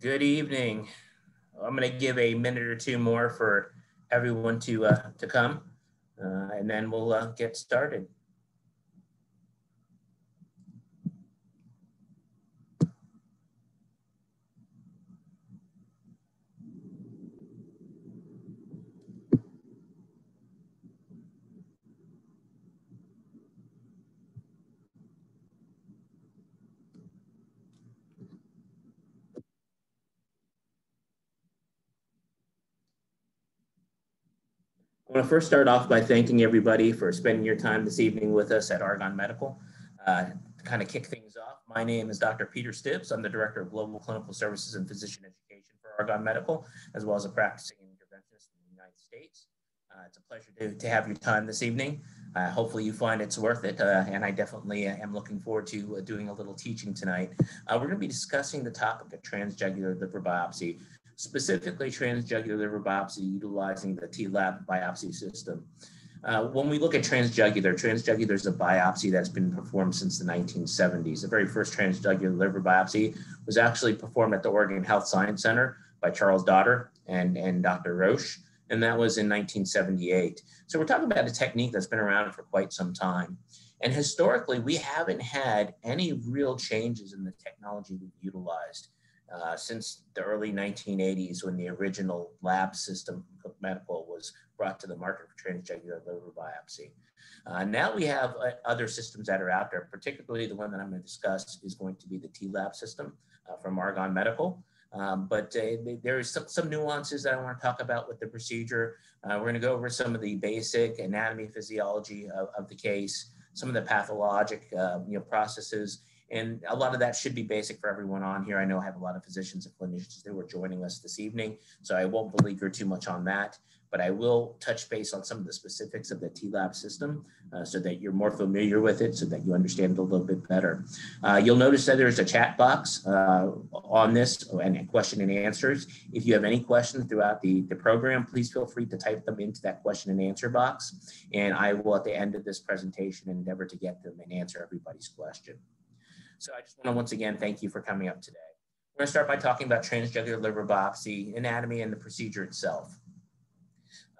Good evening. I'm going to give a minute or two more for everyone to uh, to come, uh, and then we'll uh, get started. I want to first start off by thanking everybody for spending your time this evening with us at Argon Medical. Uh, to kind of kick things off, my name is Dr. Peter Stibbs. I'm the Director of Global Clinical Services and Physician Education for Argon Medical, as well as a practicing interventionist in the United States. Uh, it's a pleasure to, to have your time this evening. Uh, hopefully you find it's worth it, uh, and I definitely am looking forward to uh, doing a little teaching tonight. Uh, we're going to be discussing the topic of transjugular liver biopsy, specifically transjugular liver biopsy utilizing the TLAB biopsy system. Uh, when we look at transjugular, transjugular is a biopsy that's been performed since the 1970s. The very first transjugular liver biopsy was actually performed at the Oregon Health Science Center by Charles Dotter and, and Dr. Rösch, and that was in 1978. So we're talking about a technique that's been around for quite some time. And historically, we haven't had any real changes in the technology we've utilized. Uh, since the early 1980s when the original lab system Medical was brought to the market for transjugular liver biopsy. Uh, now we have uh, other systems that are out there, particularly the one that I'm going to discuss is going to be the TLAB system uh, from Argon Medical. Um, but uh, there is some, some nuances that I want to talk about with the procedure. we're going to go over some of the basic anatomy physiology of, of the case, some of the pathologic you know, processes, and a lot of that should be basic for everyone on here. I know I have a lot of physicians and clinicians who are joining us this evening, so I won't beleaguer too much on that, but I will touch base on some of the specifics of the TLAB system uh, so that you're more familiar with it, so that you understand it a little bit better. Uh, you'll notice that there's a chat box uh, on this and question and answers. If you have any questions throughout the, the program, please feel free to type them into that question and answer box. And I will, at the end of this presentation, endeavor to get them and answer everybody's question. So I just want to once again thank you for coming up today. We're going to start by talking about transjugular liver biopsy, anatomy, and the procedure itself.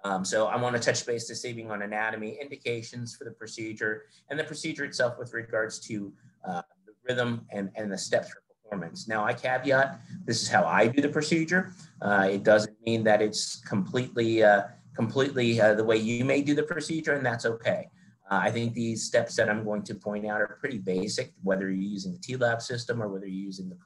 Um, so I want to touch base this evening on anatomy, indications for the procedure, and the procedure itself with regards to uh, the rhythm and, and the steps for performance. Now I caveat, this is how I do the procedure. Uh, it doesn't mean that it's completely, uh, completely uh, the way you may do the procedure, and that's okay. Uh, I think these steps that I'm going to point out are pretty basic, whether you're using the TLAB system or whether you're using the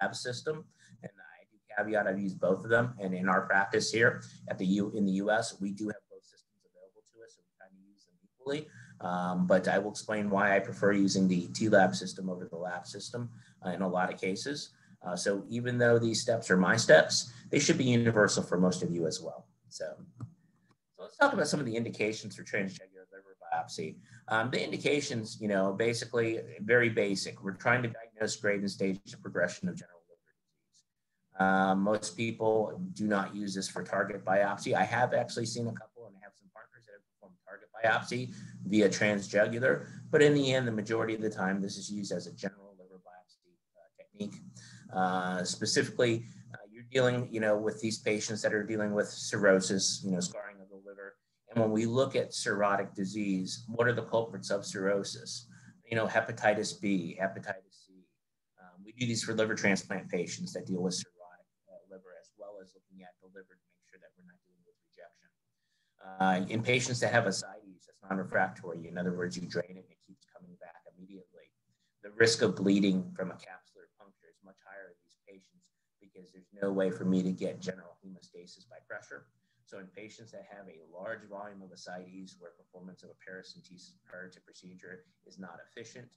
lab system. And I do caveat, I've used both of them. And in our practice here at the U in the US, we do have both systems available to us, so we kind of use them equally. Um, but I will explain why I prefer using the TLAB system over the lab system uh, in a lot of cases. Uh, so even though these steps are my steps, they should be universal for most of you as well. So, so let's talk about some of the indications for transjugular biopsy. Um, the indications, you know, basically very basic. We're trying to diagnose grade and stage of progression of general liver disease. Um, most people do not use this for target biopsy. I have actually seen a couple and I have some partners that have performed target biopsy via transjugular, but in the end, the majority of the time, this is used as a general liver biopsy uh, technique. Uh, specifically, uh, you're dealing, you know, with these patients that are dealing with cirrhosis, you know, scarring and when we look at cirrhotic disease, what are the culprits of cirrhosis? You know, hepatitis B, hepatitis C. Um, we do these for liver transplant patients that deal with cirrhotic uh, liver, as well as looking at the liver to make sure that we're not dealing with rejection. Uh, in patients that have ascites, that's non-refractory, in other words, you drain it and it keeps coming back immediately. The risk of bleeding from a capsular puncture is much higher in these patients because there's no way for me to get general hemostasis by pressure. So in patients that have a large volume of ascites where performance of a paracentesis prior to procedure is not efficient,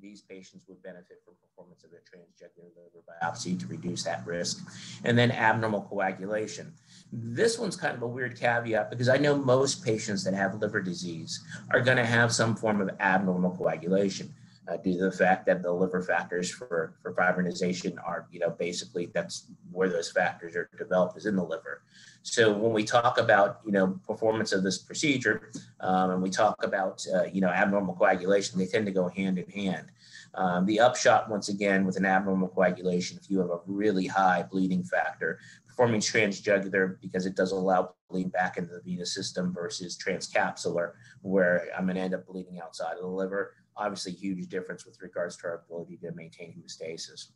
these patients would benefit from performance of a transjugular liver biopsy to reduce that risk. And then abnormal coagulation. This one's kind of a weird caveat because I know most patients that have liver disease are going to have some form of abnormal coagulation uh, due to the fact that the liver factors for, for fibrinization are, you know, basically that's where those factors are developed is in the liver. So when we talk about, you know, performance of this procedure um, and we talk about, uh, you know, abnormal coagulation, they tend to go hand in hand. Um, the upshot, once again, with an abnormal coagulation, if you have a really high bleeding factor, performing transjugular because it does allow bleeding back into the venous system versus transcapsular, where I'm going to end up bleeding outside of the liver. Obviously, huge difference with regards to our ability to maintain hemostasis.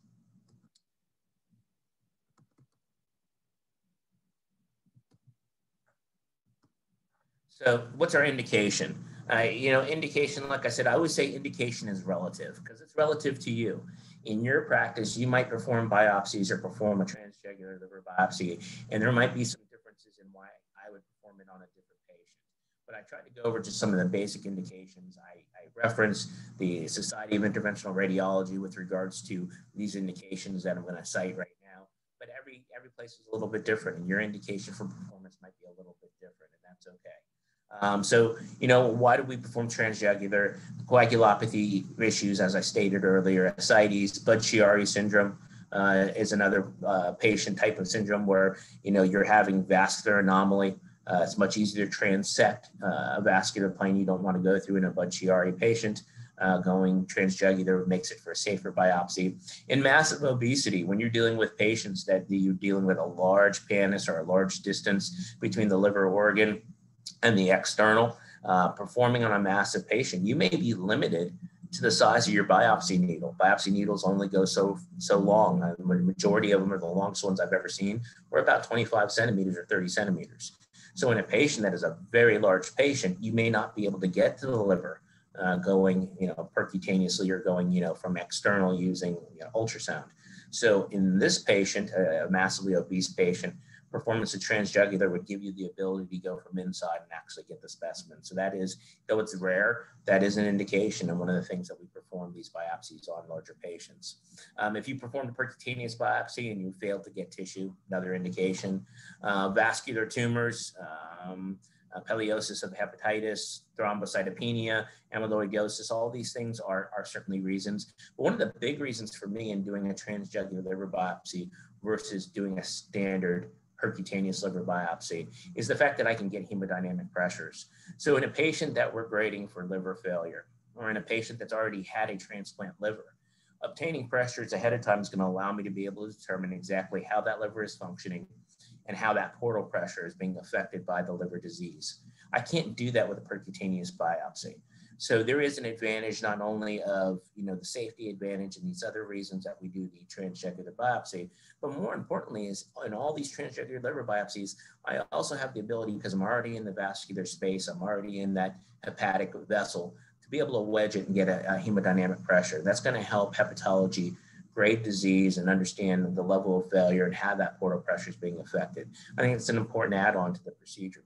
So what's our indication? Uh, you know, indication, like I said, I always say indication is relative because it's relative to you. In your practice, you might perform biopsies or perform a transjugular liver biopsy, and there might be some differences in why I would perform it on a different patient. But I tried to go over just some of the basic indications. I, I reference the Society of Interventional Radiology with regards to these indications that I'm going to cite right now. But every every place is a little bit different, and your indication for performance might be a little bit different, and that's okay. Um, so, you know, why do we perform transjugular coagulopathy issues, as I stated earlier, ascites, Budd-Chiari syndrome uh, is another uh, patient type of syndrome where, you know, you're having vascular anomaly. Uh, it's much easier to transect uh, a vascular plane you don't want to go through in a Budd-Chiari patient. Uh, going transjugular makes it for a safer biopsy. In massive obesity, when you're dealing with patients that you're dealing with a large pannus or a large distance between the liver organ and the external, uh, performing on a massive patient, you may be limited to the size of your biopsy needle. Biopsy needles only go so so long. Uh, the majority of them are the longest ones I've ever seen, or about 25 centimeters or 30 centimeters. So in a patient that is a very large patient, you may not be able to get to the liver uh, going, you know, percutaneously or going, you know, from external using you know, ultrasound. So in this patient, a massively obese patient, performance of transjugular would give you the ability to go from inside and actually get the specimen. So that is, though it's rare, that is an indication and one of the things that we perform these biopsies on larger patients. Um, if you perform a percutaneous biopsy and you fail to get tissue, another indication. Uh, vascular tumors, um, uh, peliosis of hepatitis, thrombocytopenia, amyloidosis, all these things are, are certainly reasons. But one of the big reasons for me in doing a transjugular liver biopsy versus doing a standard percutaneous liver biopsy is the fact that I can get hemodynamic pressures. So in a patient that we're grading for liver failure, or in a patient that's already had a transplant liver, obtaining pressures ahead of time is going to allow me to be able to determine exactly how that liver is functioning and how that portal pressure is being affected by the liver disease. I can't do that with a percutaneous biopsy. So there is an advantage not only of you know the safety advantage and these other reasons that we do the transjugular biopsy, but more importantly is in all these transjugular liver biopsies, I also have the ability because I'm already in the vascular space, I'm already in that hepatic vessel to be able to wedge it and get a, a hemodynamic pressure. That's going to help hepatology grade disease and understand the level of failure and how that portal pressure is being affected. I think it's an important add-on to the procedure.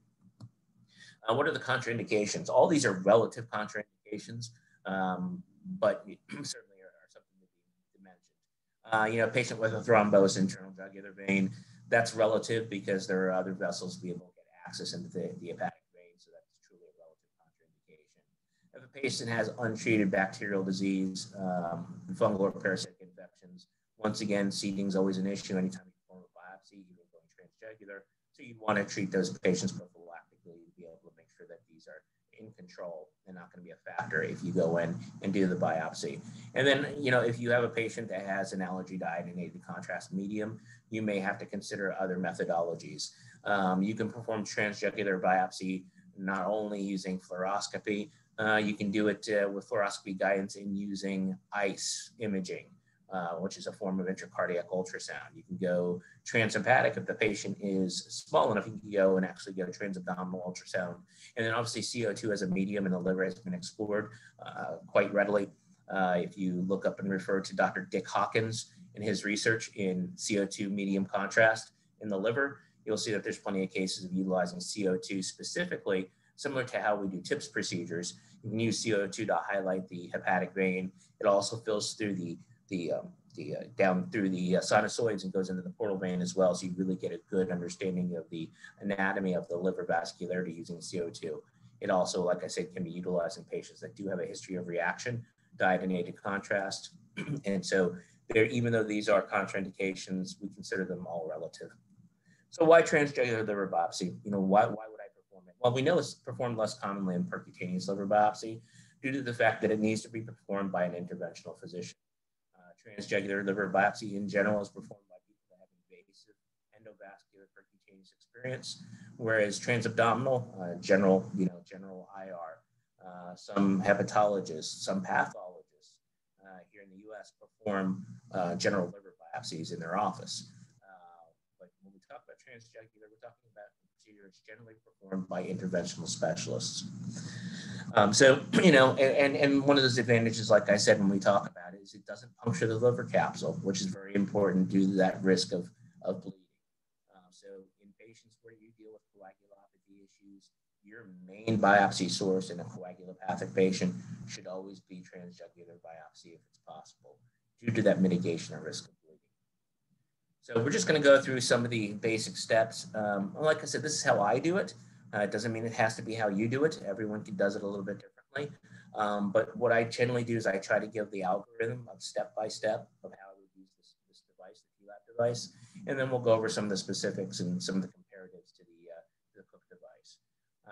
Uh, what are the contraindications? All these are relative contraindications, um, but certainly are, are, something to be mentioned. Uh, you know, a patient with a thrombosed internal jugular vein, that's relative because there are other vessels to be able to get access into the, the hepatic vein, so that's truly a relative contraindication. If a patient has untreated bacterial disease, um, fungal or parasitic infections, once again, seeding is always an issue anytime you perform a biopsy, even going transjugular. So you want to treat those patients prophylactically to be able to sure that these are in control. They're not going to be a factor if you go in and do the biopsy. And then, you know, if you have a patient that has an allergy diet to iodinated contrast medium, you may have to consider other methodologies. Um, you can perform transjugular biopsy not only using fluoroscopy, uh, you can do it uh, with fluoroscopy guidance and using ICE imaging. Uh, which is a form of intracardiac ultrasound. You can go transhepatic if the patient is small enough. You can go and actually get a transabdominal ultrasound. And then obviously CO2 as a medium in the liver has been explored uh, quite readily. Uh, if you look up and refer to Dr. Dick Hawkins and his research in CO2 medium contrast in the liver, you'll see that there's plenty of cases of utilizing CO2 specifically, similar to how we do TIPS procedures. You can use CO2 to highlight the hepatic vein. It also fills through the the um, the uh, down through the uh, sinusoids and goes into the portal vein as well. So you really get a good understanding of the anatomy of the liver vascularity using CO2. It also, like I said, can be utilized in patients that do have a history of reaction, iodinated contrast. and so there, even though these are contraindications, we consider them all relative. So why transjugular liver biopsy? You know, why, why would I perform it? Well, we know it's performed less commonly in percutaneous liver biopsy due to the fact that it needs to be performed by an interventional physician. Transjugular liver biopsy in general is performed by people that have invasive endovascular percutaneous experience, whereas transabdominal, uh, general, you know, general IR, uh, some hepatologists, some pathologists uh, here in the U.S. perform uh, general liver biopsies in their office. Uh, but when we talk about transjugular, we're talking about procedures generally performed by interventional specialists. Um, so, you know, and, and one of those advantages, like I said, when we talk about it, is it doesn't puncture the liver capsule, which is very important due to that risk of, of bleeding. Uh, so in patients where you deal with coagulopathy issues, your main biopsy source in a coagulopathic patient should always be transjugular biopsy if it's possible, due to that mitigation of risk of. So we're just going to go through some of the basic steps. Um, like I said, this is how I do it. Uh, it doesn't mean it has to be how you do it. Everyone does it a little bit differently. Um, but what I generally do is I try to give the algorithm of step by step of how I would use this, this device, the TLAB device, and then we'll go over some of the specifics and some of the comparatives to the, uh, the Cook device.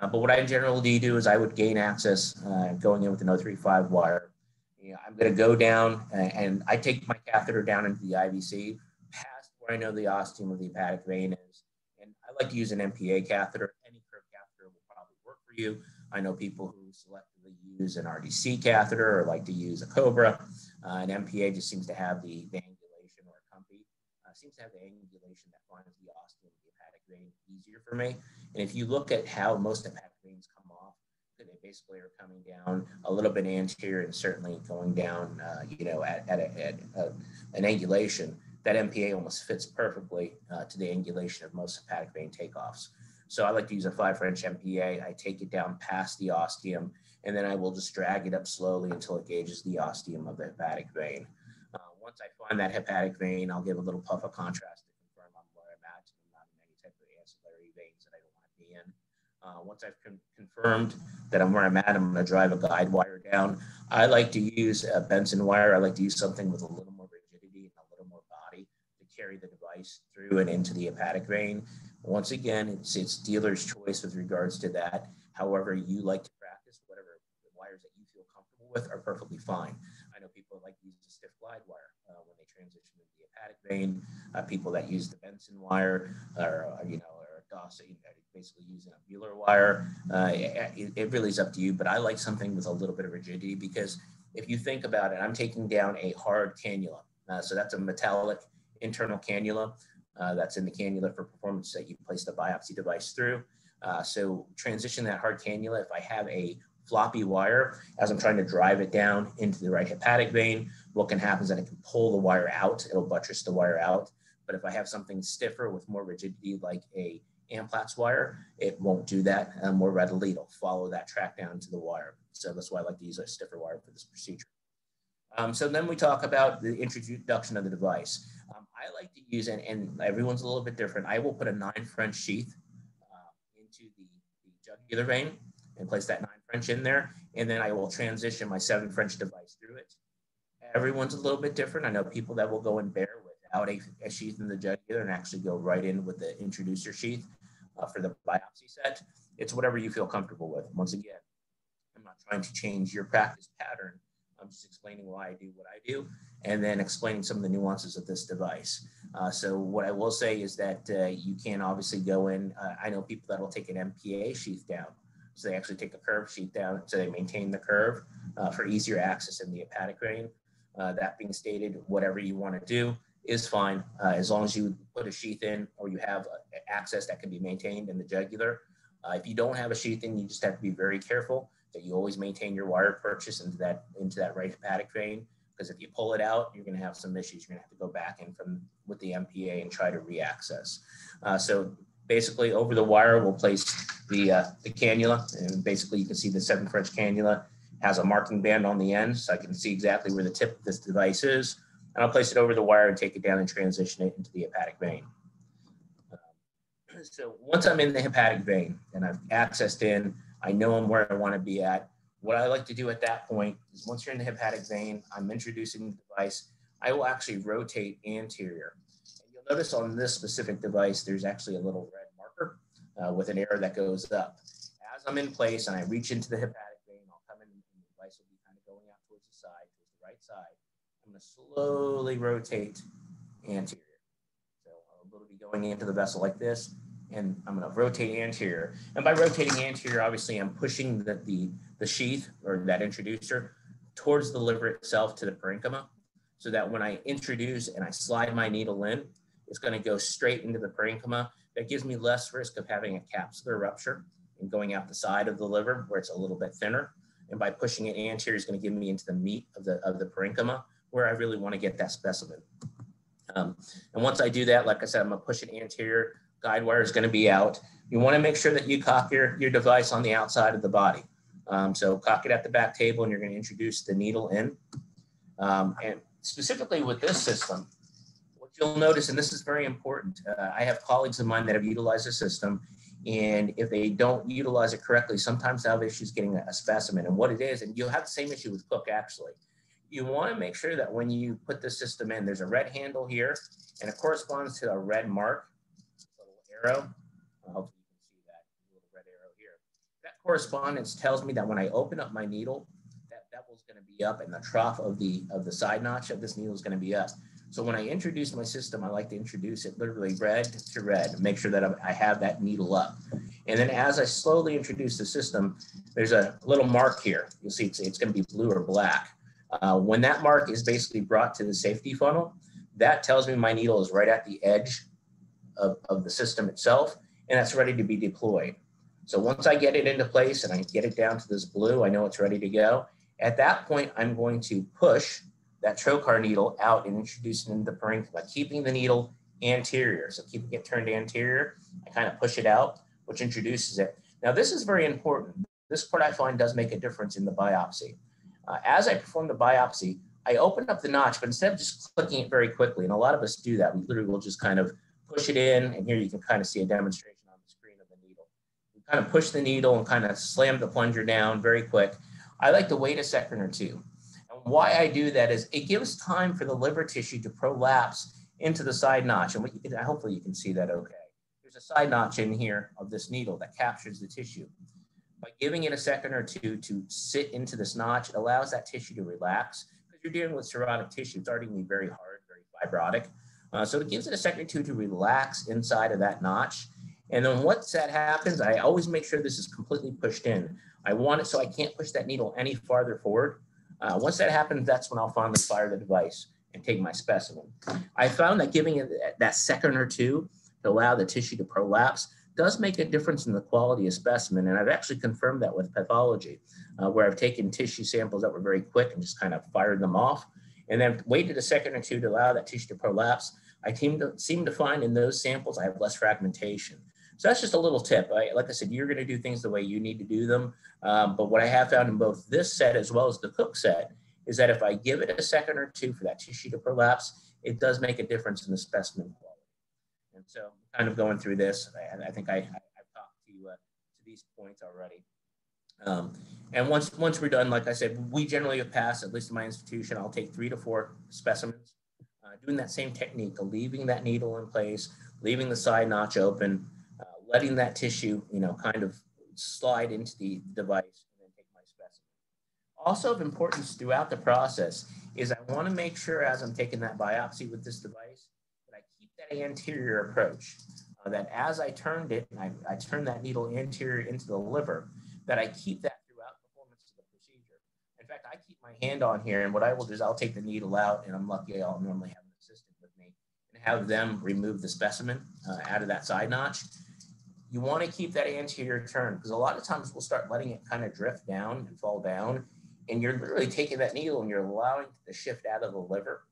Uh, but what I generally do is I would gain access uh, going in with an 035 wire. You know, I'm going to go down and, and I take my catheter down into the IVC I know the ostium of the hepatic vein is. And I like to use an MPA catheter Any curved catheter will probably work for you. I know people who selectively use an RDC catheter or like to use a Cobra. Uh, an MPA just seems to have the, angulation or a Comfy, uh, seems to have the angulation that finds the ostium, of the hepatic vein easier for me. And if you look at how most hepatic veins come off, they basically are coming down a little bit anterior and certainly going down, uh, you know, at, at, a, at a, an angulation. That MPA almost fits perfectly uh, to the angulation of most hepatic vein takeoffs. So I like to use a five French MPA. I take it down past the ostium, and then I will just drag it up slowly until it gauges the ostium of the hepatic vein. Uh, once I find that hepatic vein, I'll give a little puff of contrast to confirm I'm where I'm at, and not in any type of ancillary veins that I don't want to be in. Uh, once I've con confirmed that I'm where I'm at, I'm going to drive a guide wire down. I like to use a Bentson wire. I like to use something with a little more rigidity and a little more body to carry the device through and into the hepatic vein. Once again, it's, it's dealer's choice with regards to that. However, you like to practice, whatever wires that you feel comfortable with are perfectly fine. I know people like to use a stiff glide wire uh, when they transition into the hepatic vein. Uh, people that use the Bentson wire, or uh, you know, or Dawson, basically using a Mueller wire. Uh, it, it really is up to you. But I like something with a little bit of rigidity because if you think about it, I'm taking down a hard cannula. Uh, so that's a metallic internal cannula uh, that's in the cannula for performance that you place the biopsy device through. Uh, so transition that hard cannula, if I have a floppy wire, as I'm trying to drive it down into the right hepatic vein, what can happen is that it can pull the wire out, it'll buttress the wire out. But if I have something stiffer with more rigidity like a Amplatz wire, it won't do that uh, more readily. It'll follow that track down to the wire. So that's why I like to use a stiffer wire for this procedure. Um, so then we talk about the introduction of the device. I like to use, and, and everyone's a little bit different. I will put a nine French sheath uh, into the, the jugular vein and place that nine French in there. And then I will transition my seven French device through it. Everyone's a little bit different. I know people that will go in bare without a, a sheath in the jugular and actually go right in with the introducer sheath uh, for the biopsy set. It's whatever you feel comfortable with. Once again, I'm not trying to change your practice pattern. I'm just explaining why I do what I do and then explaining some of the nuances of this device. Uh, so what I will say is that uh, you can obviously go in, uh, I know people that will take an MPA sheath down. So they actually take a curve sheath down so they maintain the curve uh, for easier access in the hepatic vein. Uh, that being stated, whatever you want to do is fine uh, as long as you put a sheath in or you have access that can be maintained in the jugular. if you don't have a sheath in, you just have to be very careful that you always maintain your wire purchase into that into that right hepatic vein because if you pull it out, you're going to have some issues. You're going to have to go back in from with the MPA and try to reaccess. Uh, so basically, over the wire, we'll place the uh, the cannula, and basically you can see the seven French cannula has a marking band on the end, so I can see exactly where the tip of this device is. And I'll place it over the wire and take it down and transition it into the hepatic vein. so once I'm in the hepatic vein and I've accessed in I know I'm where I want to be at. What I like to do at that point is once you're in the hepatic vein, I'm introducing the device. I will actually rotate anterior. And you'll notice on this specific device, there's actually a little red marker uh, with an arrow that goes up. As I'm in place and I reach into the hepatic vein, I'll come in and the device will be kind of going out towards the side, towards the right side. I'm going to slowly rotate anterior. So I'll be going into the vessel like this, and I'm going to rotate anterior. And by rotating anterior, obviously I'm pushing the, the, the sheath or that introducer towards the liver itself to the parenchyma so that when I introduce and I slide my needle in, it's going to go straight into the parenchyma. That gives me less risk of having a capsular rupture and going out the side of the liver where it's a little bit thinner. And by pushing it anterior is going to give me into the meat of the, of the parenchyma where I really want to get that specimen. Um, and once I do that, like I said, I'm going to push it anterior. Guide wire is going to be out. You want to make sure that you cock your, your device on the outside of the body. Um, so cock it at the back table and you're going to introduce the needle in. Um, and specifically with this system, what you'll notice, and this is very important, uh, I have colleagues of mine that have utilized the system, and if they don't utilize it correctly, sometimes they have issues getting a, specimen. And what it is, and you'll have the same issue with Cook actually. You want to make sure that when you put the system in, there's a red handle here, and it corresponds to a red mark, little arrow you can see that little red arrow here. That correspondence tells me that when I open up my needle, that bevel's going to be up and the trough of the of the side notch of this needle is going to be up. So when I introduce my system, I like to introduce it literally red to red, make sure that I have that needle up. And then as I slowly introduce the system, there's a little mark here. You'll see it's, it's going to be blue or black. Uh, when that mark is basically brought to the safety funnel, that tells me my needle is right at the edge of, of the system itself, and that's ready to be deployed. So once I get it into place and I get it down to this blue, I know it's ready to go. At that point, I'm going to push that trocar needle out and introduce it into the parenchyma, by keeping the needle anterior. So keeping it turned anterior, I kind of push it out, which introduces it. Now this is very important. This part I find does make a difference in the biopsy. Uh, as I perform the biopsy, I open up the notch, but instead of just clicking it very quickly, and a lot of us do that, we literally will just kind of push it in, and here you can kind of see a demonstration on the screen of the needle. We kind of push the needle and kind of slam the plunger down very quick. I like to wait a second or two. And why I do that is it gives time for the liver tissue to prolapse into the side notch. And hopefully you can see that okay. There's a side notch in here of this needle that captures the tissue. By giving it a second or two to sit into this notch, it allows that tissue to relax. Because you're dealing with cirrhotic tissue, it's already going to be very hard, very fibrotic. Uh, so it gives it a second or two to relax inside of that notch. And then once that happens, I always make sure this is completely pushed in. I want it so I can't push that needle any farther forward. Uh, once that happens, that's when I'll finally fire the device and take my specimen. I found that giving it that second or two to allow the tissue to prolapse does make a difference in the quality of specimen. And I've actually confirmed that with pathology, uh, where I've taken tissue samples that were very quick and just kind of fired them off, and then waited a second or two to allow that tissue to prolapse. I seem to, seem to find in those samples I have less fragmentation. So that's just a little tip. I, like I said, you're going to do things the way you need to do them. Um, but what I have found in both this set as well as the Cook set is that if I give it a second or two for that tissue to prolapse, it does make a difference in the specimen quality. And so kind of going through this, I, I think I, have talked to you uh, to these points already. Um, and once, once we're done, like I said, we generally pass, at least in my institution, I'll take three to four specimens, uh, doing that same technique of leaving that needle in place, leaving the side notch open, letting that tissue, you know, kind of slide into the device and then take my specimen. Also of importance throughout the process is I want to make sure as I'm taking that biopsy with this device that I keep that anterior approach. Uh, that as I turned it, and I, I turn that needle anterior into the liver, that I keep that throughout performance of the procedure. In fact, I keep my hand on here, and what I will do is I'll take the needle out, and I'm lucky I'll normally have an assistant with me, and have them remove the specimen uh, out of that side notch you want to keep that anterior turn because a lot of times we'll start letting it kind of drift down and fall down. And you're literally taking that needle and you're allowing the shift out of the liver.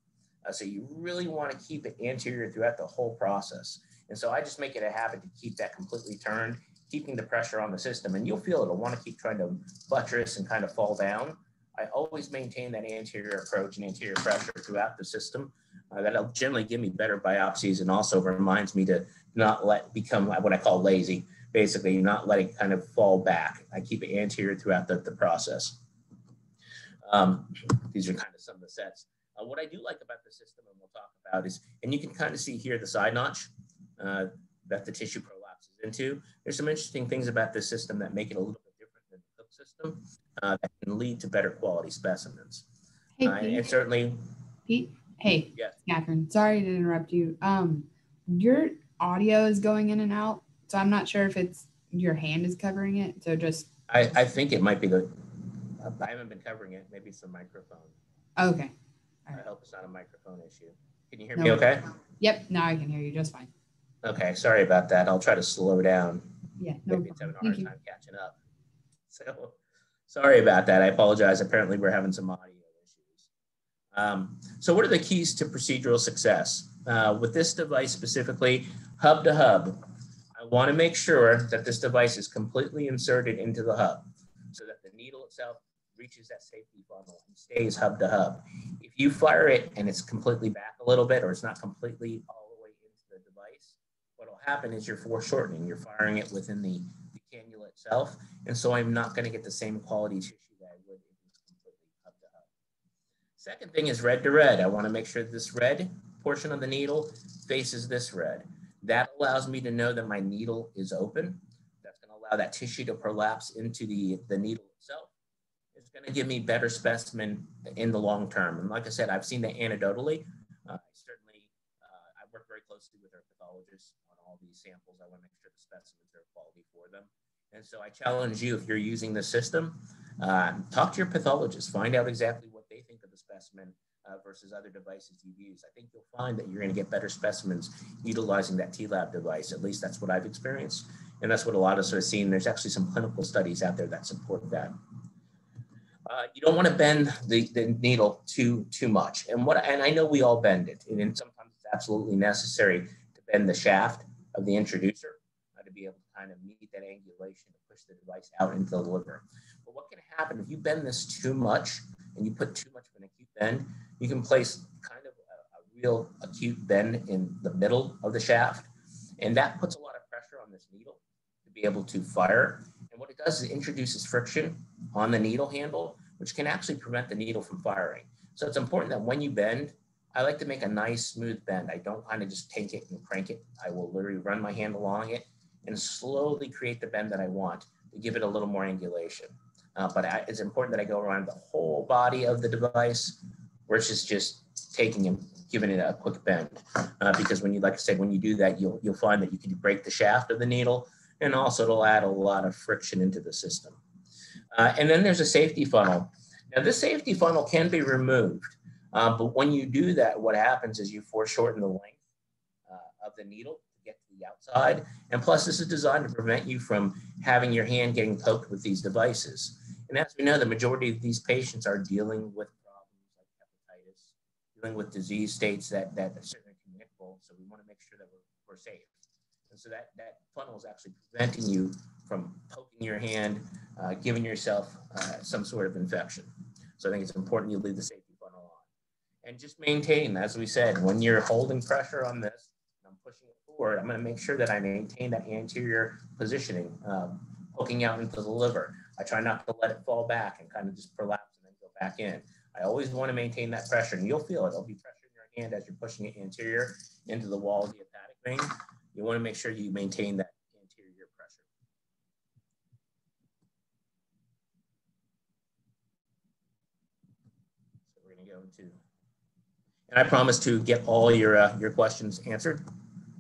Uh, so you really want to keep it anterior throughout the whole process. And so I just make it a habit to keep that completely turned, keeping the pressure on the system. And you'll feel it'll want to keep trying to buttress and kind of fall down. I always maintain that anterior approach and anterior pressure throughout the system. Uh, that'll generally give me better biopsies and also reminds me to not let become what I call lazy. Basically, not letting kind of fall back. I keep it anterior throughout the, the process. Um, these are kind of some of the sets. Uh, what I do like about the system, and we'll talk about, is, and you can kind of see here the side notch uh, that the tissue prolapses into. There's some interesting things about this system that make it a little bit different than the Cook system uh, that can lead to better quality specimens. Hey, uh, Pete. And certainly. Pete. Hey, yes. Catherine. Sorry to interrupt you. Um, your audio is going in and out, so I'm not sure if it's your hand is covering it. So just. I, I think it might be the. I haven't been covering it. Maybe it's the microphone. Okay. I hope it's not a microphone issue. Can you hear no, me okay? Yep. Now I can hear you just fine. Okay. Sorry about that. I'll try to slow down. Yeah. No Maybe it's having a hard Thank time you. catching up. So sorry about that. I apologize. Apparently, we're having some audio issues. Um, so, what are the keys to procedural success? Uh, with this device specifically, hub to hub, I want to make sure that this device is completely inserted into the hub so that the needle itself reaches that safety funnel and stays hub to hub. If you fire it and it's completely back a little bit or it's not completely all the way into the device, what will happen is you're foreshortening. You're firing it within the cannula itself. And so I'm not going to get the same quality tissue that I would if it's completely hub to hub. Second thing is red to red. I want to make sure this red portion of the needle faces this red. That allows me to know that my needle is open. That's going to allow that tissue to prolapse into the, the needle itself. It's going to give me better specimen in the long term. And like I said, I've seen that anecdotally. Uh, I certainly, uh, I work very closely with our pathologists on all these samples. I want to make sure specimens are quality for them. And so I challenge you, if you're using the system, uh, talk to your pathologist, find out exactly what they think of the specimen uh, versus other devices you've used. I think you'll find that you're going to get better specimens utilizing that TLAB device. At least that's what I've experienced. And that's what a lot of us have seen. There's actually some clinical studies out there that support that. Uh, you don't want to bend the, the needle too too much. And what and I know we all bend it, and sometimes it's absolutely necessary to bend the shaft of the introducer uh, to be able to kind of meet that angulation to push the device out into the liver. But what can happen if you bend this too much and you put too much of an acute bend? You can place kind of a, a real acute bend in the middle of the shaft, and that puts a lot of pressure on this needle to be able to fire. And what it does is it introduces friction on the needle handle, which can actually prevent the needle from firing. So it's important that when you bend, I like to make a nice smooth bend. I don't kind of just take it and crank it. I will literally run my hand along it and slowly create the bend that I want to give it a little more angulation. Uh, but I, it's important that I go around the whole body of the device versus just taking and giving it a quick bend. Uh, because when you, like I said, when you do that, you'll, you'll find that you can break the shaft of the needle and also it'll add a lot of friction into the system. Uh, and then there's a safety funnel. Now this safety funnel can be removed, uh, but when you do that, what happens is you foreshorten the length uh, of the needle outside. And plus this is designed to prevent you from having your hand getting poked with these devices. And as we know, the majority of these patients are dealing with problems like hepatitis, dealing with disease states that, that are certainly communicable. So we want to make sure that we're, we're safe. And so that, that funnel is actually preventing you from poking your hand, uh, giving yourself uh, some sort of infection. So I think it's important you leave the safety funnel on. And just maintain, as we said, when you're holding pressure on this, I'm pushing it I'm going to make sure that I maintain that anterior positioning, um, poking out into the liver. I try not to let it fall back and kind of just prolapse and then go back in. I always want to maintain that pressure, and you'll feel it. There'll be pressure in your hand as you're pushing it anterior into the wall of the hepatic vein. You want to make sure you maintain that anterior pressure. So we're going to go into, and I promise to get all your uh, your questions answered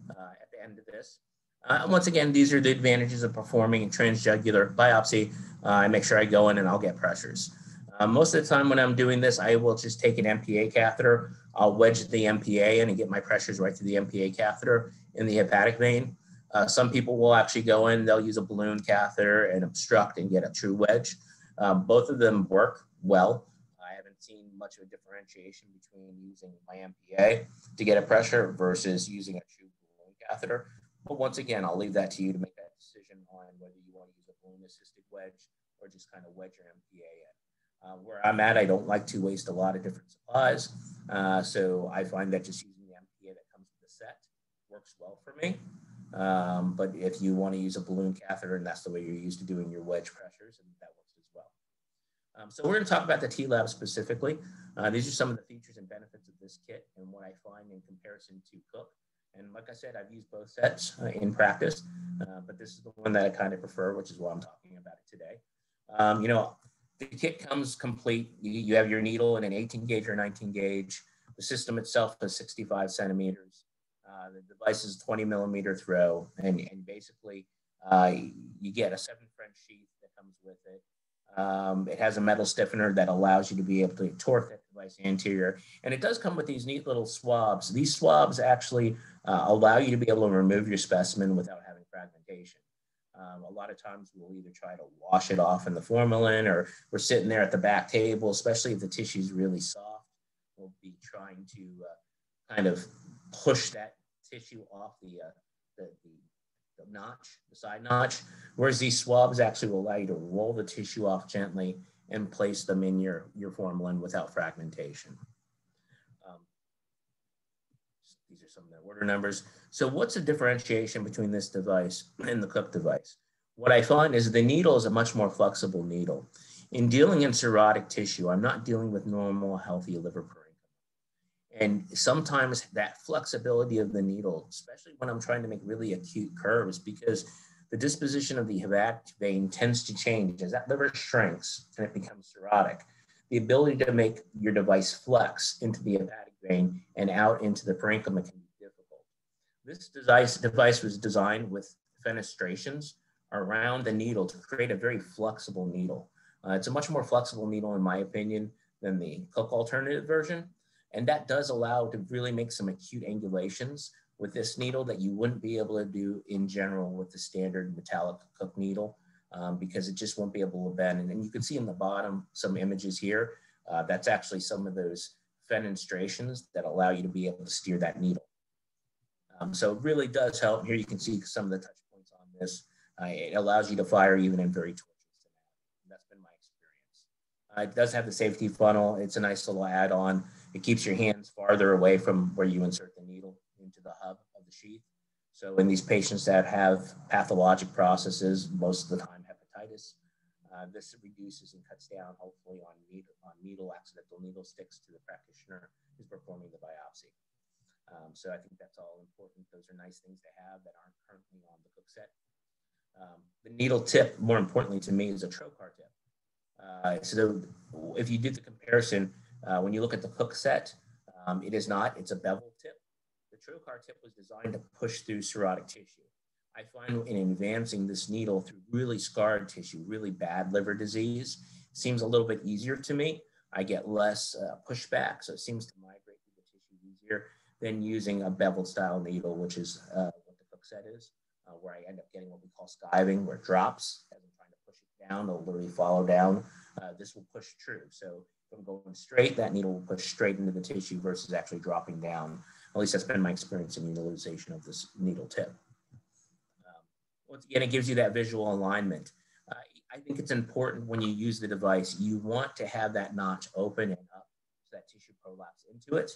uh, at the end of this. Uh, once again, these are the advantages of performing a transjugular biopsy. Uh, I make sure I go in and I'll get pressures. Uh, most of the time when I'm doing this, I will just take an MPA catheter. I'll wedge the MPA in and get my pressures right through the MPA catheter in the hepatic vein. Uh, some people will actually go in, they'll use a balloon catheter and obstruct and get a true wedge. Um, both of them work well. I haven't seen much of a differentiation between using my MPA to get a pressure versus using a true balloon catheter. But once again, I'll leave that to you to make that decision on whether you want to use a balloon assisted wedge or just kind of wedge your MPA in. Uh, where I'm at, I don't like to waste a lot of different supplies. Uh, so I find that just using the MPA that comes with the set works well for me. Um, but if you want to use a balloon catheter and that's the way you're used to doing your wedge pressures, and that works as well. Um, so we're going to talk about the TLAB specifically. Uh, these are some of the features and benefits of this kit and what I find in comparison to Cook. And like I said, I've used both sets uh, in practice, uh, but this is the one that I kind of prefer, which is why I'm talking about it today. Um, you know, the kit comes complete. You, you have your needle in an 18 gauge or 19 gauge. The system itself is 65 centimeters. Uh, the device is 20 millimeter throw, and, and basically uh, you get a seven French sheath that comes with it. Um, it has a metal stiffener that allows you to be able to torque that device anterior. And it does come with these neat little swabs. These swabs actually uh, allow you to be able to remove your specimen without having fragmentation. Um, a lot of times we'll either try to wash it off in the formalin or we're sitting there at the back table, especially if the tissue is really soft. We'll be trying to uh, kind of push that tissue off the, uh, the, the the notch, the side notch, whereas these swabs actually will allow you to roll the tissue off gently and place them in your, your formalin without fragmentation. Um, these are some of the order numbers. So what's the differentiation between this device and the Cook device? What I find is the needle is a much more flexible needle. In dealing in cirrhotic tissue, I'm not dealing with normal healthy liver and sometimes that flexibility of the needle, especially when I'm trying to make really acute curves, because the disposition of the hepatic vein tends to change as that liver shrinks and it becomes cirrhotic. The ability to make your device flex into the hepatic vein and out into the parenchyma can be difficult. This device, device was designed with fenestrations around the needle to create a very flexible needle. Uh, it's a much more flexible needle, in my opinion, than the Cook alternative version. And that does allow to really make some acute angulations with this needle that you wouldn't be able to do in general with the standard metallic Cook needle um, because it just won't be able to bend. And, you can see in the bottom some images here. Uh, that's actually some of those fenestrations that allow you to be able to steer that needle. Um, so it really does help. Here you can see some of the touch points on this. Uh, it allows you to fire even in very tortuous. That's been my experience. Uh, it does have the safety funnel. It's a nice little add-on. It keeps your hands farther away from where you insert the needle into the hub of the sheath. So in these patients that have pathologic processes, most of the time hepatitis, uh, this reduces and cuts down hopefully on needle, on needle accidental needle sticks to the practitioner who's performing the biopsy. Um, so I think that's all important. Those are nice things to have that aren't currently on the Cook set. Um, the needle tip, more importantly to me, is a trocar tip. Uh, so if you did the comparison, uh, when you look at the Cook set, um, it is not, it's a bevel tip. The trocar tip was designed to push through cirrhotic tissue. I find in advancing this needle through really scarred tissue, really bad liver disease, seems a little bit easier to me. I get less uh, pushback, so it seems to migrate through the tissue easier than using a bevel style needle, which is uh, what the Cook set is, uh, where I end up getting what we call skiving, where it drops as I'm trying to push it down, it'll literally follow down. Uh, this will push true. So from going straight, that needle will push straight into the tissue versus actually dropping down. At least that's been my experience in utilization of this needle tip. Um, once again, it gives you that visual alignment. Uh, I think it's important when you use the device, you want to have that notch open and up so that tissue prolapse into it.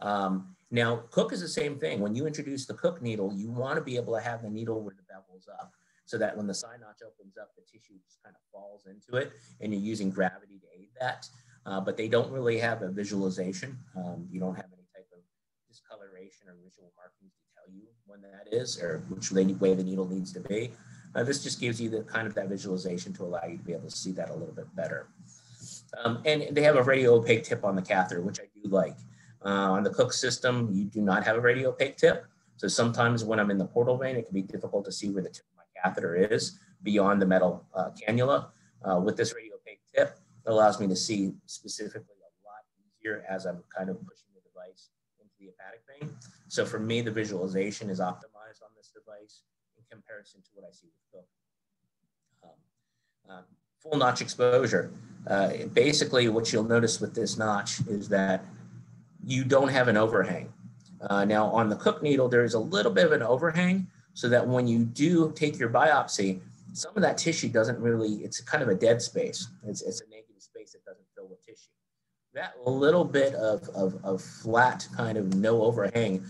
Um, now, Cook is the same thing. When you introduce the Cook needle, you want to be able to have the needle where the bevel's up so that when the side notch opens up, the tissue just kind of falls into it and you're using gravity to aid that uh, but they don't really have a visualization. Um, you don't have any type of discoloration or visual markings to tell you when that is or which way the needle needs to be. Uh, this just gives you the kind of that visualization to allow you to be able to see that a little bit better. Um, and they have a radio opaque tip on the catheter, which I do like. Uh, on the Cook system, you do not have a radio opaque tip. So sometimes when I'm in the portal vein, it can be difficult to see where the tip of my catheter is beyond the metal uh, cannula. Uh, with this radio allows me to see specifically a lot easier as I'm kind of pushing the device into the hepatic vein. So for me, the visualization is optimized on this device in comparison to what I see with Cook. Um, uh, full notch exposure. Uh, basically, what you'll notice with this notch is that you don't have an overhang. Uh, now, on the Cook needle, there is a little bit of an overhang so that when you do take your biopsy, some of that tissue doesn't really, it's kind of a dead space. It's, it's a space it doesn't fill with tissue. That little bit of, of, of flat kind of no overhang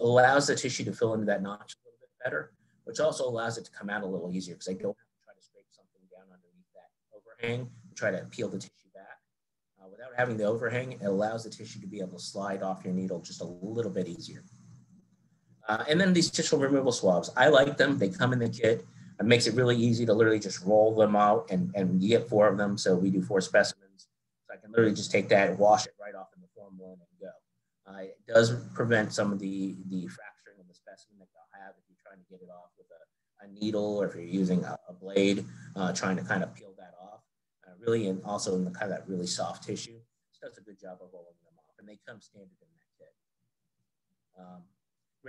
allows the tissue to fill into that notch a little bit better, which also allows it to come out a little easier because I don't have to try to scrape something down underneath that overhang and try to peel the tissue back. Uh, without having the overhang, it allows the tissue to be able to slide off your needle just a little bit easier. Uh, and then these tissue removal swabs, I like them. They come in the kit. It makes it really easy to literally just roll them out and, and you get four of them. So we do four specimens. So I can literally just take that wash it right off in the formalin and go. Uh, it does prevent some of the, the fracturing of the specimen that you'll have if you're trying to get it off with a, a needle or if you're using a, a blade, uh, trying to kind of peel that off. Uh, really, and also in the kind of that really soft tissue. So does a good job of rolling them off and they come standard in that kit. Um,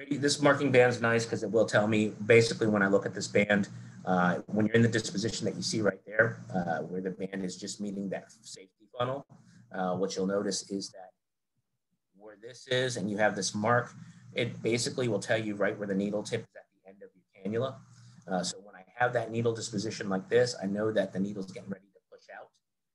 this marking band is nice because it will tell me basically when I look at this band, uh, when you're in the disposition that you see right there, uh, where the band is just meeting that safety funnel, uh, what you'll notice is that where this is and you have this mark, it basically will tell you right where the needle tip is at the end of your cannula. Uh, so when I have that needle disposition like this, I know that the needle's getting ready to push out.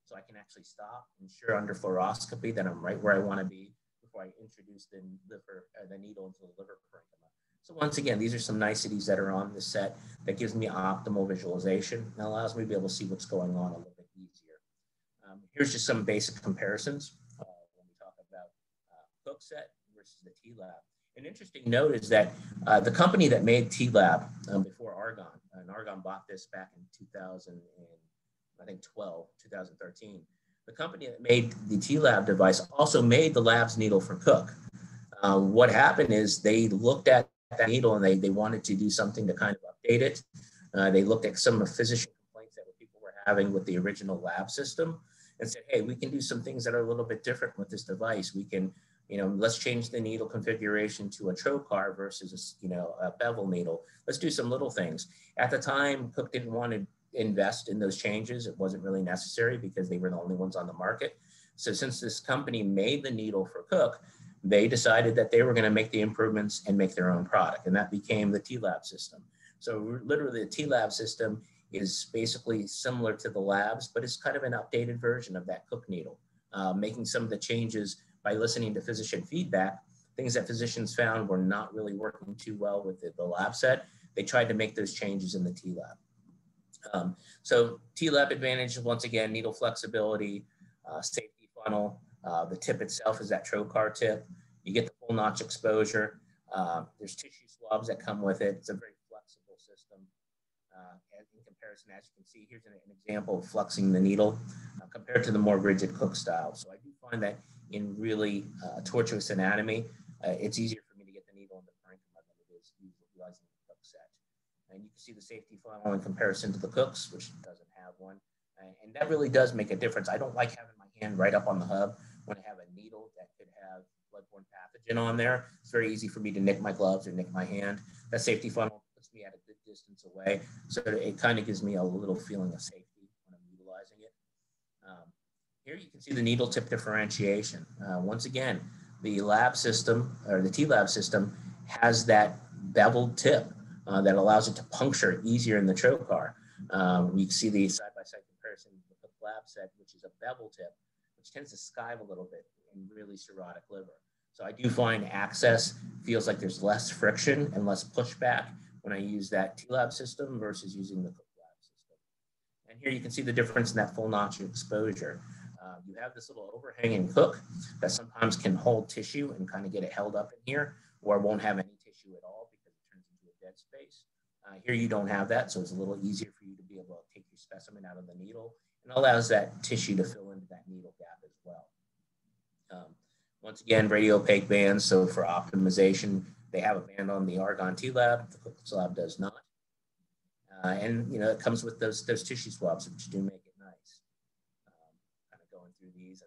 So I can actually stop, ensure under fluoroscopy that I'm right where I want to be before I introduce the liver, uh, the needle into the liver parenchyma. So once again, these are some niceties that are on the set that gives me optimal visualization and allows me to be able to see what's going on a little bit easier. Um, here's just some basic comparisons uh, when we talk about uh, Cook set versus the TLAB. An interesting note is that uh, the company that made TLAB um, before Argon, and Argon bought this back in 2000 and I think 12, 2013, the company that made the TLAB device also made the lab's needle for Cook. Uh, what happened is they looked at that needle and they, they wanted to do something to kind of update it. Uh, they looked at some of the physician complaints that people were having with the original lab system and said, hey, we can do some things that are a little bit different with this device. We can, you know, let's change the needle configuration to a trocar versus, a, you know, a bevel needle. Let's do some little things. At the time, Cook didn't want to invest in those changes. It wasn't really necessary because they were the only ones on the market. So since this company made the needle for Cook, they decided that they were going to make the improvements and make their own product. And that became the TLAB system. So literally the TLAB system is basically similar to the labs, but it's kind of an updated version of that Cook needle, uh, making some of the changes by listening to physician feedback, things that physicians found were not really working too well with the, the lab set. They tried to make those changes in the TLAB. Um, so TLAB advantage, once again, needle flexibility, uh, safety funnel. Uh, the tip itself is that trocar tip. You get the full notch exposure. Uh, there's tissue swabs that come with it. It's a very flexible system. Uh, in comparison, as you can see, here's an, an example of flexing the needle uh, compared to the more rigid Cook style. So I do find that in really uh, tortuous anatomy, it's easier for me to get the needle in the parenchyma than it is utilizing and you can see the safety funnel in comparison to the Cooks, which doesn't have one. And that really does make a difference. I don't like having my hand right up on the hub when I have a needle that could have bloodborne pathogen on there. It's very easy for me to nick my gloves or nick my hand. That safety funnel puts me at a good distance away. So it kind of gives me a little feeling of safety when I'm utilizing it. Um, here you can see the needle tip differentiation. Uh, once again, the lab system or the TLAB system has that beveled tip uh, that allows it to puncture easier in the trocar. Um, we see the side-by-side comparison with the lab set, which is a bevel tip, which tends to skive a little bit in really cirrhotic liver. So I do find access feels like there's less friction and less pushback when I use that TLAB system versus using the Cook Lab system. And here you can see the difference in that full notch exposure. Uh, you have this little overhanging Cook that sometimes can hold tissue and kind of get it held up in here or won't have any tissue at all dead space. Uh, here you don't have that, so it's a little easier for you to be able to take your specimen out of the needle and allows that tissue to fill into that needle gap as well. Um, once again, radiopaque bands, so for optimization, they have a band on the Argon TLAB, the Cook's Lab does not. Uh, and, you know, it comes with those, those tissue swabs, which do make it nice. Um, kind of going through these,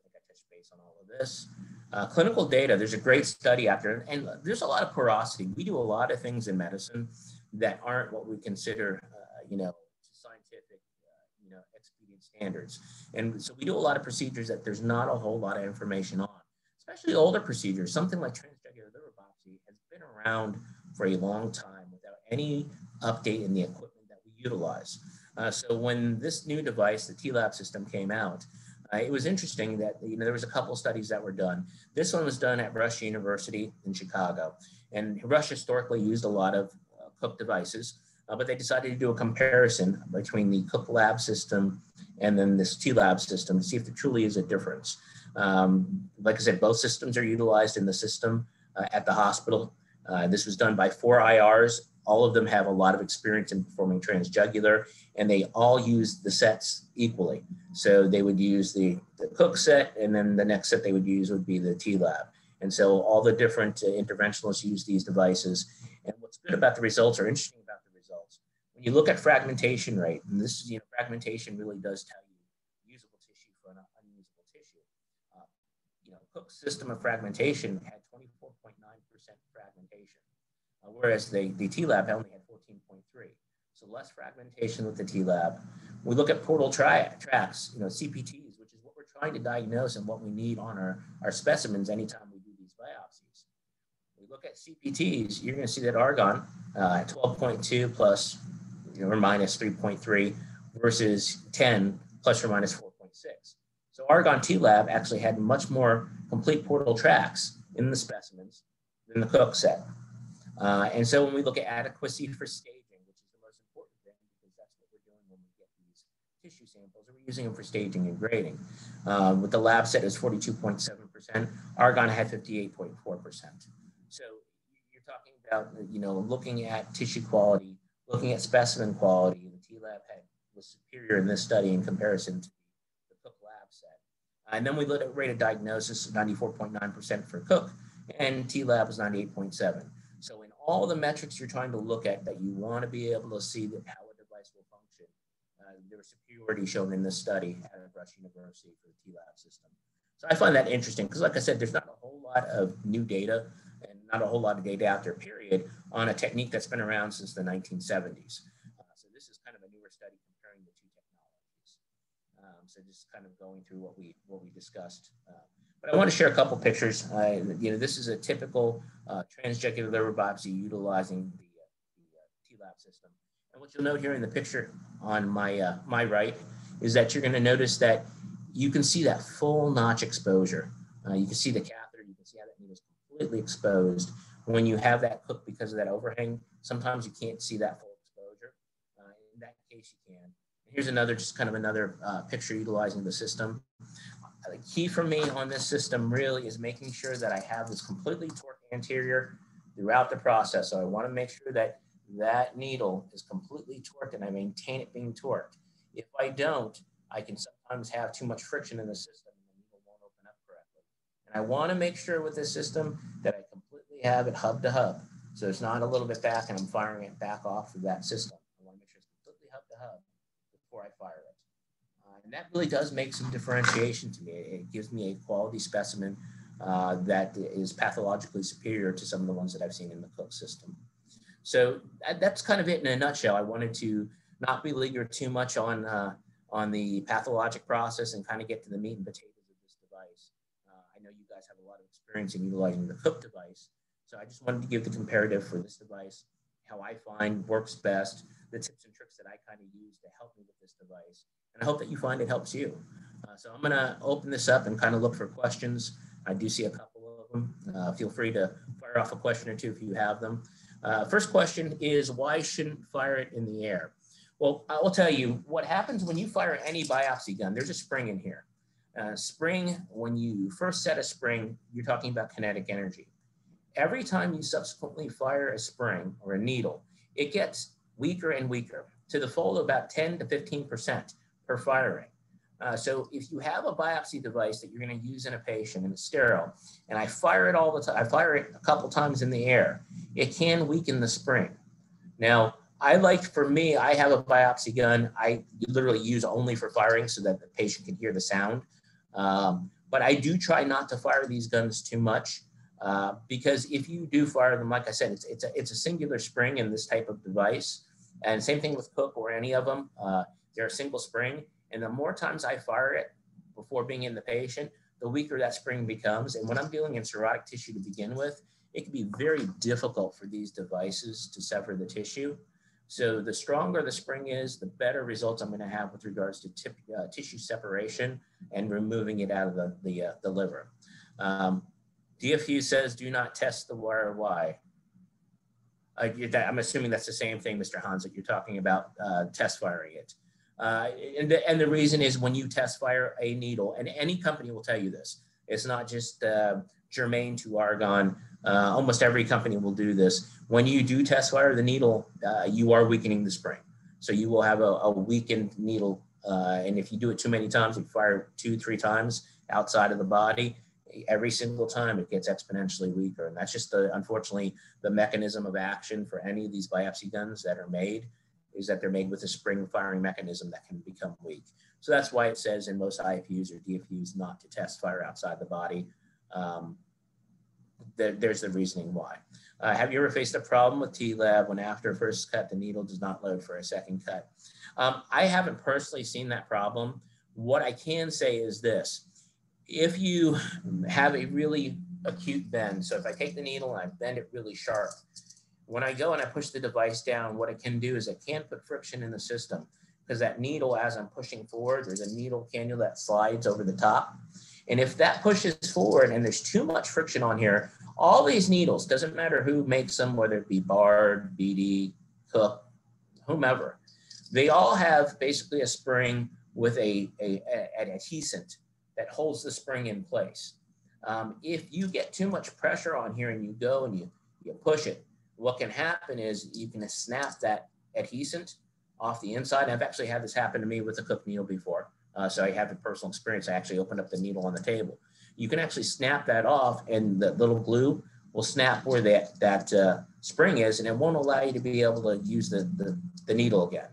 I think I touched base on all of this. Uh, clinical data, there's a great study out there, and there's a lot of porosity. We do a lot of things in medicine that aren't what we consider, uh, you know, scientific, uh, you know, expedient standards. And so we do a lot of procedures that there's not a whole lot of information on, especially older procedures. Something like transjugular liver biopsy has been around for a long time without any update in the equipment that we utilize. Uh, so when this new device, the TLAB system came out, uh, it was interesting that you know there was a couple studies that were done. This one was done at Rush University in Chicago, and Rush historically used a lot of uh, Cook devices, uh, but they decided to do a comparison between the Cook lab system and then this TLAB system to see if there truly is a difference. Um, like I said, both systems are utilized in the system uh, at the hospital. Uh, this was done by four IRs, all of them have a lot of experience in performing transjugular, and they all use the sets equally. So they would use the, the Cook set, and then the next set they would use would be the TLAB. And so all the different uh, interventionalists use these devices. And what's good about the results or interesting about the results, when you look at fragmentation rate, and this is, you know, fragmentation really does tell you usable tissue from unusable tissue. Uh, you know, Cook's system of fragmentation had 24.9% fragmentation, uh, whereas the, the TLAB only had 14.3. So less fragmentation with the TLAB. We look at portal tri- tracks, you know, CPTs, which is what we're trying to diagnose and what we need on our, our specimens anytime we do these biopsies. We look at CPTs, you're going to see that Argon uh, 12.2 plus you know, or minus 3.3 versus 10 plus or minus 4.6. So Argon TLAB actually had much more complete portal tracts in the specimens than the Cook set. Uh, and so when we look at adequacy for staging, which is the most important thing because that's what we're doing when we get these tissue samples, we're using them for staging and grading. Um, with the lab set is 42.7%, Argon had 58.4%. So you're talking about, you know, looking at tissue quality, looking at specimen quality, the TLAB had, was superior in this study in comparison to the Cook lab set. And then we looked at rate of diagnosis, 94.9% for Cook, and TLAB was 98.7. All the metrics you're trying to look at that you want to be able to see that how a device will function. uh, there was superiority shown in this study at Rush University for the TLAB system. So I find that interesting because, like I said, there's not a whole lot of new data and not a whole lot of data out there, period, on a technique that's been around since the 1970s. Uh, so this is kind of a newer study comparing the two technologies. Um, so just kind of going through what we what we discussed. Uh, but I want to share a couple pictures. Uh, you know, this is a typical uh, transjugular liver biopsy utilizing the, uh, the TLAB system. And what you'll note here in the picture on my, uh, my right is that you're going to notice that you can see that full notch exposure. Uh, you can see the catheter, you can see how that needle is completely exposed. When you have that Cook because of that overhang, sometimes you can't see that full exposure. Uh, in that case, you can. Here's another, just kind of another uh, picture utilizing the system. The key for me on this system really is making sure that I have this completely torqued anterior throughout the process. So I want to make sure that that needle is completely torqued and I maintain it being torqued. If I don't, I can sometimes have too much friction in the system and the needle won't open up correctly. And I want to make sure with this system that I completely have it hub to hub. So it's not a little bit back and I'm firing it back off of that system. I want to make sure it's completely hub to hub before I fire it. And that really does make some differentiation to me. It gives me a quality specimen uh, that is pathologically superior to some of the ones that I've seen in the Cook system. So that's kind of it in a nutshell. I wanted to not beleaguer too much on uh, on the pathologic process and kind of get to the meat and potatoes of this device. Uh, I know you guys have a lot of experience in utilizing the Cook device, so I just wanted to give the comparative for this device, how I find works best, the tips and tricks that I kind of use to help me with this device, and I hope that you find it helps you. Uh, so I'm going to open this up and kind of look for questions. I do see a couple of them. Uh, feel free to fire off a question or two if you have them. Uh, first question is why shouldn't fire it in the air? Well, I will tell you what happens when you fire any biopsy gun. There's a spring in here. Uh, spring, when you first set a spring, you're talking about kinetic energy. Every time you subsequently fire a spring or a needle, it gets weaker and weaker to the fold of about 10 to 15% per firing. Uh, so if you have a biopsy device that you're going to use in a patient and it's sterile, and I fire it all the time, I fire it a couple times in the air, it can weaken the spring. Now, I like for me, I have a biopsy gun. I literally use only for firing so that the patient can hear the sound. Um, but I do try not to fire these guns too much uh, because if you do fire them, like I said, it's, it's, a, it's a singular spring in this type of device. And same thing with Cook or any of them. Uh, they're a single spring and the more times I fire it before being in the patient, the weaker that spring becomes. And when I'm dealing in cirrhotic tissue to begin with, it can be very difficult for these devices to sever the tissue. So the stronger the spring is, the better results I'm going to have with regards to tip, uh, tissue separation and removing it out of the, the, uh, the liver. Um, DFU says do not test the wire Y. Uh, I'm assuming that's the same thing, Mr. Hans, that you're talking about uh, test firing it. Uh, and, the, and the reason is when you test fire a needle, and any company will tell you this, it's not just uh, germane to Argon. Uh, almost every company will do this. When you do test fire the needle, uh, you are weakening the spring. So you will have a, a weakened needle. And if you do it too many times, you fire two, three times outside of the body, every single time it gets exponentially weaker. And that's just the, unfortunately, the mechanism of action for any of these biopsy guns that are made is that they're made with a spring firing mechanism that can become weak. So that's why it says in most IFUs or DFUs not to test fire outside the body. Um, there, there's the reasoning why. Uh, have you ever faced a problem with TLAB when after first cut, the needle does not load for a second cut? Um, I haven't personally seen that problem. What I can say is this, if you have a really acute bend, so if I take the needle and I bend it really sharp, when I go and I push the device down, what it can do is it can put friction in the system because that needle, as I'm pushing forward, there's a needle cannula that slides over the top. And if that pushes forward and there's too much friction on here, all these needles, doesn't matter who makes them, whether it be Bard, BD, Cook, whomever, they all have basically a spring with a, a, a an adhesive that holds the spring in place. Um, if you get too much pressure on here and you go and you, you push it, what can happen is you can snap that adhesive off the inside. I've actually had this happen to me with a Cook needle before. Uh, so I have a personal experience. I actually opened up the needle on the table you can actually snap that off and the little glue will snap where that, that uh, spring is and it won't allow you to be able to use the, the, the needle again.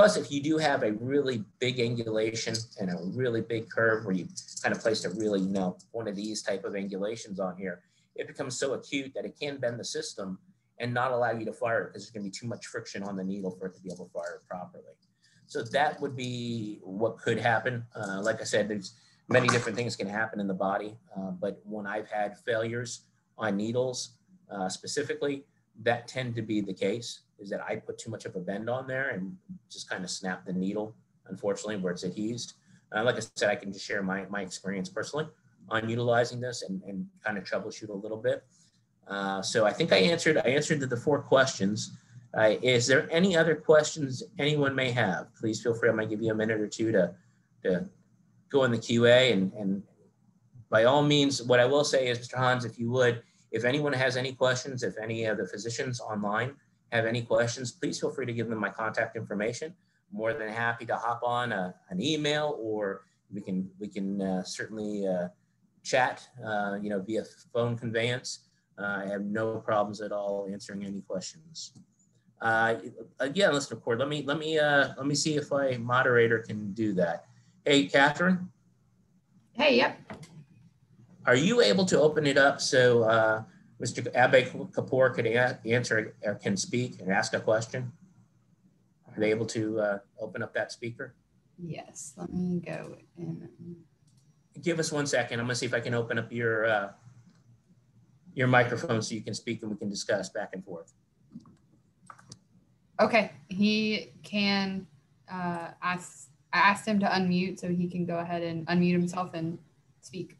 Plus, if you do have a really big angulation and a really big curve where you kind of placed a really, you know, one of these type of angulations on here, it becomes so acute that it can bend the system and not allow you to fire because there's going to be too much friction on the needle for it to be able to fire properly. So that would be what could happen. Uh, like I said, there's many different things can happen in the body. Uh, but when I've had failures on needles uh, specifically, that tend to be the case is that I put too much of a bend on there and just kind of snap the needle, unfortunately, where it's adhesed. Uh, like I said, I can just share my, my experience personally on utilizing this and, and kind of troubleshoot a little bit. Uh, so I think I answered, I answered the, the four questions. Uh, is there any other questions anyone may have? Please feel free. I might give you a minute or two to, to go in the QA and, and by all means, what I will say is, Mr. Hans, if you would, if anyone has any questions, if any of the physicians online have any questions, please feel free to give them my contact information. More than happy to hop on a, an email or we can we can uh, certainly uh, chat, uh, you know, via phone conveyance. Uh, I have no problems at all answering any questions. Uh, again, let's record. Let me let me uh, let me see if my moderator can do that. Hey, Catherine. Hey, yep. Are you able to open it up so uh, Mr. Abe Kapoor could answer or can speak and ask a question? Are they able to uh, open up that speaker? Yes, let me go in. Give us one second. I'm gonna see if I can open up your uh, your microphone so you can speak and we can discuss back and forth. Okay, he can uh, ask I asked him to unmute so he can go ahead and unmute himself and speak.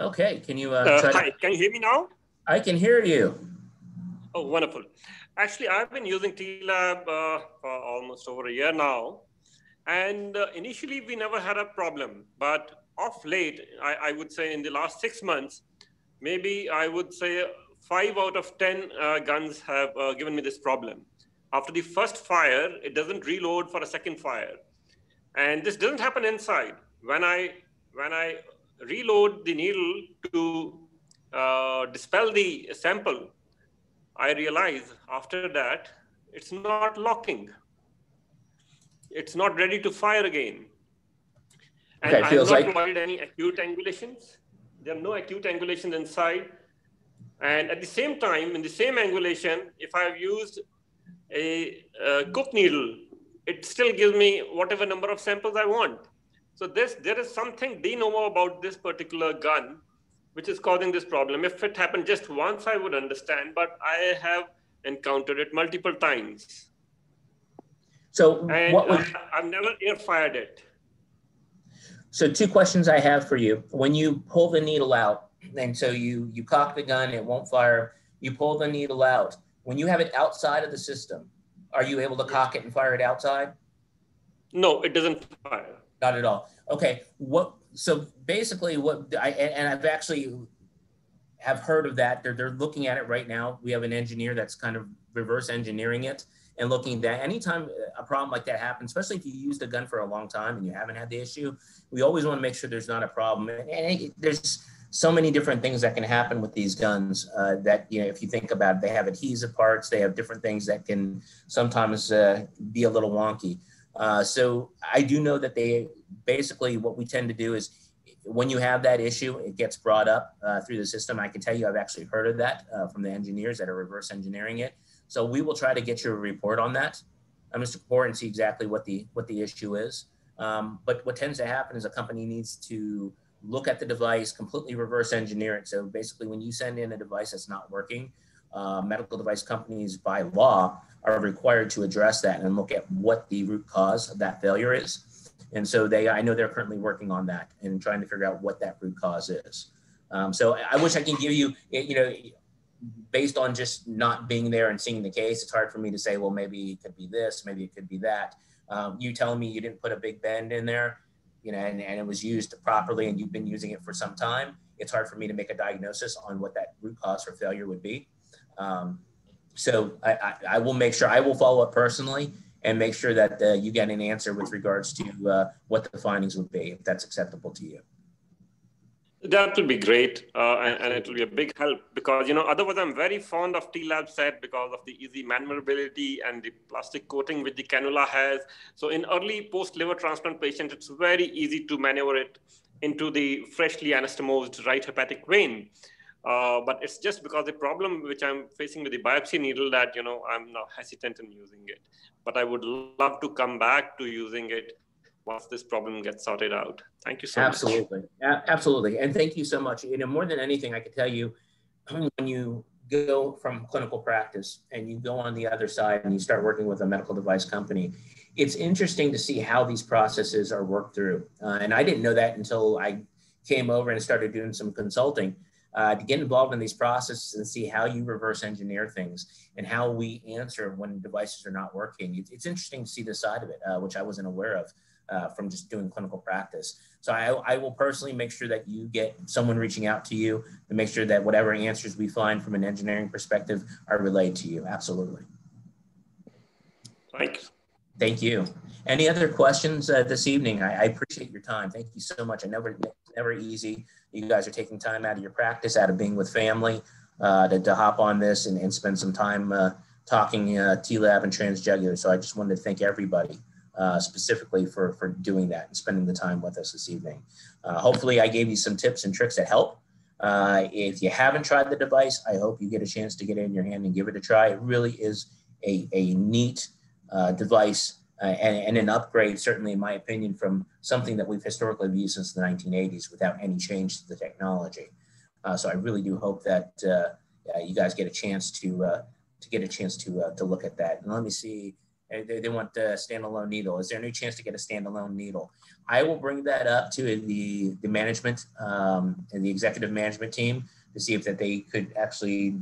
Okay, can you? Uh, uh, hi, can you hear me now? I can hear you. Oh, wonderful. Actually, I've been using TLAB uh, for almost over a year now. And uh, initially, we never had a problem. But of late, I, I, would say in the last six months, maybe I would say five out of 10 uh, guns have uh, given me this problem. After the first fire, it doesn't reload for a second fire. And this doesn't happen inside. When I when I reload the needle to uh, dispel the sample, I realize after that it's not locking. It's not ready to fire again. And okay, I have not like... provided any acute angulations. There are no acute angulations inside. And at the same time, in the same angulation, if I've used a, a Cook needle it still gives me whatever number of samples I want. So this, there is something de novo about this particular gun, which is causing this problem. If it happened just once, I would understand, but I have encountered it multiple times. So and what would... I, I've never air fired it. So two questions I have for you. When you pull the needle out, and so you you cock the gun, it won't fire. You pull the needle out. When you have it outside of the system, are you able to cock it and fire it outside? No, it doesn't fire. Not at all. Okay. What? So basically, what I and I've actually have heard of that. They're, they're looking at it right now. We have an engineer that's kind of reverse engineering it and looking at that. Anytime a problem like that happens, especially if you used a gun for a long time and you haven't had the issue, we always want to make sure there's not a problem. And, and there's so many different things that can happen with these guns uh, that, you know, if you think about it, they have adhesive parts, they have different things that can sometimes uh, be a little wonky. Uh, so I do know that they basically what we tend to do is when you have that issue, it gets brought up uh, through the system. I can tell you I've actually heard of that uh, from the engineers that are reverse engineering it. So we will try to get you a report on that, uh, Mr. Kapoor, and see exactly what the what the issue is. Um, but what tends to happen is a company needs to look at the device, completely reverse engineer it. So basically, when you send in a device that's not working, uh, medical device companies by law are required to address that and look at what the root cause of that failure is. And so they, I know they're currently working on that and trying to figure out what that root cause is. Um, so I wish I can give you, you know, based on just not being there and seeing the case, it's hard for me to say, well, maybe it could be this, maybe it could be that. Um, you telling me you didn't put a big bend in there, you know, and, and it was used properly and you've been using it for some time, it's hard for me to make a diagnosis on what that root cause for failure would be. Um, so I, I, I, will make sure I will follow up personally and make sure that uh, you get an answer with regards to uh, what the findings would be, if that's acceptable to you. That will be great, uh, and, and, it will be a big help because you know otherwise I'm very fond of TLAB set because of the easy maneuverability and the plastic coating which the cannula has. So in early post liver transplant patients, it's very easy to maneuver it into the freshly anastomosed right hepatic vein. Uh, but it's just because the problem which I'm facing with the biopsy needle that you know I'm now hesitant in using it. But I would love to come back to using it once this problem gets sorted out. Thank you so absolutely. much. Absolutely, absolutely, and thank you so much. You know, more than anything, I could tell you when you go from clinical practice and you go on the other side and you start working with a medical device company, it's interesting to see how these processes are worked through. Uh, and I didn't know that until I came over and started doing some consulting. Uh, to get involved in these processes and see how you reverse engineer things and how we answer when devices are not working. It's, it's interesting to see this side of it, uh, which I wasn't aware of uh, from just doing clinical practice. So I, I will personally make sure that you get someone reaching out to you to make sure that whatever answers we find from an engineering perspective are relayed to you. Absolutely. Thanks. Thank you. Any other questions uh, this evening? I, I, appreciate your time. Thank you so much. I never, never easy. You guys are taking time out of your practice, out of being with family, uh, to, to hop on this and, and spend some time uh, talking uh, TLAB and transjugular. So I just wanted to thank everybody uh, specifically for, for doing that and spending the time with us this evening. Uh, hopefully I gave you some tips and tricks that help. Uh, if you haven't tried the device, I hope you get a chance to get it in your hand and give it a try. It really is a, a neat uh, device uh, and, and, an upgrade, certainly in my opinion, from something that we've historically used since the 1980s without any change to the technology. Uh, so I really do hope that you guys get a chance to to get a chance to to look at that. And let me see they, they want the standalone needle. Is there any chance to get a standalone needle? I will bring that up to the, the management um, and the executive management team to see if that they could actually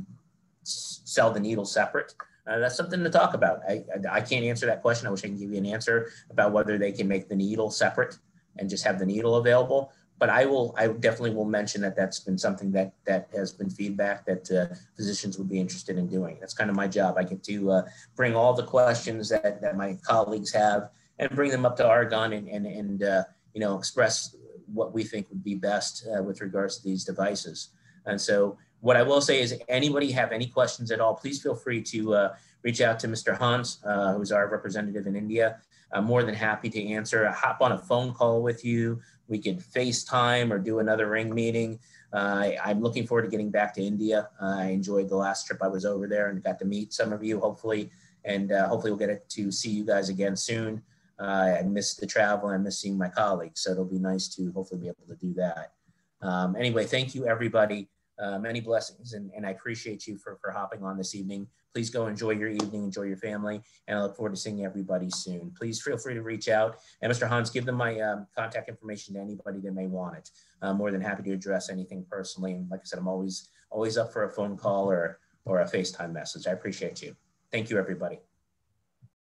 sell the needle separate. Uh, that's something to talk about. I, I, I, can't answer that question. I wish I could give you an answer about whether they can make the needle separate and just have the needle available but I will, I definitely will mention that that's been something that that has been feedback that uh, physicians would be interested in doing. That's kind of my job. I get to uh, bring all the questions that, that my colleagues have and bring them up to Argon and and, and uh, you know express what we think would be best uh, with regards to these devices. And so, what I will say is, anybody have any questions at all, please feel free to uh, reach out to Mr. Hans, uh, who's our representative in India. I'm more than happy to answer. Hop on a phone call with you we could FaceTime or do another ring meeting. Uh, I'm looking forward to getting back to India. Uh, I enjoyed the last trip I was over there and got to meet some of you, hopefully, and uh, hopefully we'll get to see you guys again soon. Uh, I miss the travel I miss seeing my colleagues, so it'll be nice to hopefully be able to do that. Um, anyway, thank you everybody. Uh, many blessings, and, and I appreciate you for, for hopping on this evening. Please go enjoy your evening, enjoy your family, and I look forward to seeing everybody soon. Please feel free to reach out. And Mr. Hans, give them my um, contact information to anybody that may want it. I'm more than happy to address anything personally. And like I said, I'm always always up for a phone call or or a FaceTime message. I appreciate you. Thank you, everybody.